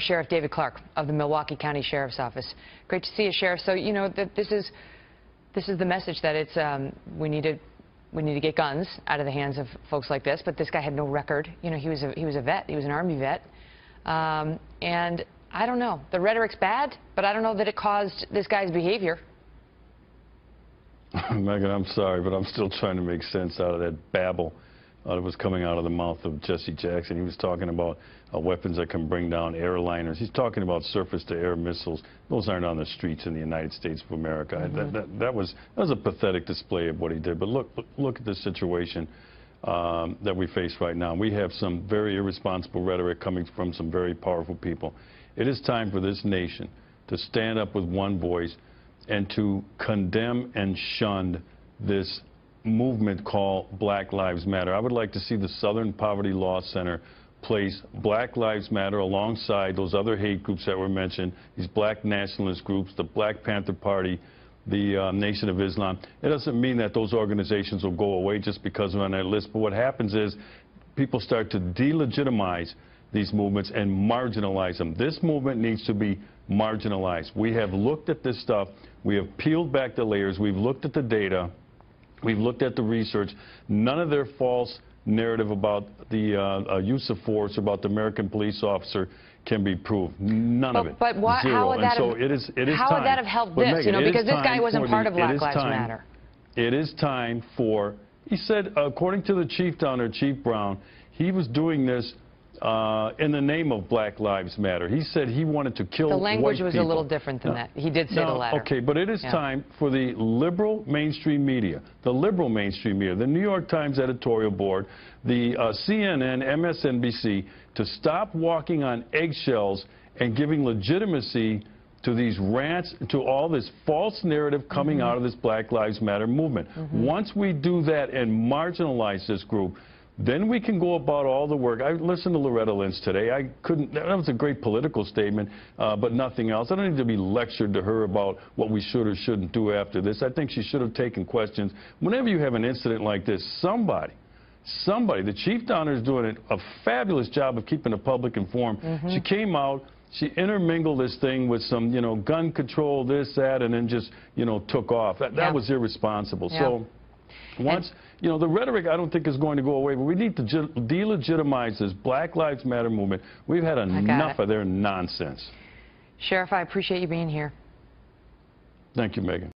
Sheriff David Clarke of the Milwaukee County Sheriff's Office. Great to see you, Sheriff. So you know that this is this is the message that it's um, we need to we need to get guns out of the hands of folks like this. But this guy had no record. You know, he was a he was a vet. He was an Army vet, um, and I don't know. The rhetoric's bad, but I don't know that it caused this guy's behavior. Megyn, I'm sorry, but I'm still trying to make sense out of that babble uh, that was coming out of the mouth of Jesse Jackson. He was talking about uh, weapons that can bring down airliners. He's talking about surface-to-air missiles. Those aren't on the streets in the United States of America. Mm -hmm. that, that, that, was, that was a pathetic display of what he did. But look, look at the situation um, that we face right now. We have some very irresponsible rhetoric coming from some very powerful people. It is time for this nation to stand up with one voice and to condemn and shun this movement called Black Lives Matter. I would like to see the Southern Poverty Law Center place Black Lives Matter alongside those other hate groups that were mentioned, these black nationalist groups, the Black Panther Party, the uh, Nation of Islam. It doesn't mean that those organizations will go away just because they're on that list, but what happens is people start to delegitimize these movements and marginalize them. This movement needs to be marginalized. We have looked at this stuff. We have peeled back the layers. We've looked at the data. We've looked at the research. None of their false narrative about the uh, uh, use of force, about the American police officer can be proved. None but, of it. But why, Zero. how would that and have, so it is, it is how time. would that have helped but this? Megyn, you know, because this guy wasn't part the, of Black Lives time, Matter. It is time for, he said, according to the chief down there, Chief Brown, he was doing this uh, in the name of Black Lives Matter. He said he wanted to kill The language was people. a little different than no, that. He did say no, the latter. Okay, but it is yeah. time for the liberal mainstream media, the liberal mainstream media, the New York Times editorial board, the uh, CNN, MSNBC, to stop walking on eggshells and giving legitimacy to these rants, to all this false narrative coming mm -hmm. out of this Black Lives Matter movement. Mm -hmm. Once we do that and marginalize this group, then we can go about all the work. I listened to Loretta Lynch today. I couldn't, that was a great political statement, uh, but nothing else. I don't need to be lectured to her about what we should or shouldn't do after this. I think she should have taken questions. Whenever you have an incident like this, somebody, somebody, the chief down there is doing a fabulous job of keeping the public informed. Mm -hmm. She came out, she intermingled this thing with some, you know, gun control, this, that, and then just, you know, took off. That, that yeah. was irresponsible. Yeah. So once, and, you know, the rhetoric I don't think is going to go away, but we need to delegitimize this Black Lives Matter movement. We've had enough of their nonsense. Sheriff, I appreciate you being here. Thank you, Megyn.